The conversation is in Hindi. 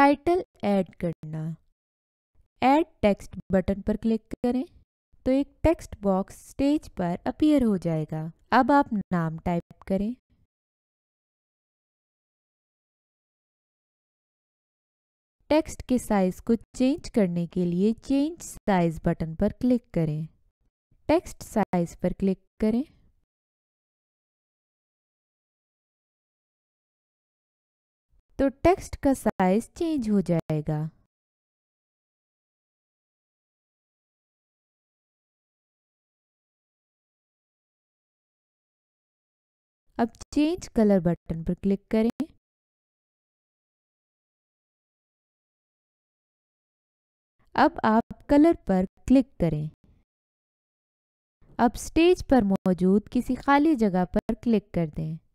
टाइटल ऐड करना। ऐड टेक्स्ट बटन पर क्लिक करें तो एक टेक्स्ट बॉक्स स्टेज पर अपीयर हो जाएगा। अब आप नाम टाइप करें। टेक्स्ट के साइज़ को चेंज करने के लिए चेंज साइज़ बटन पर क्लिक करें। टेक्स्ट साइज़ पर क्लिक करें। तो टेक्स्ट का साइज़ चेंज हो जाएगा। अब चेंज कलर बटन पर क्लिक करें। अब आप कलर पर क्लिक करें। अब स्टेज पर मौजूद किसी खाली जगह पर क्लिक कर दें।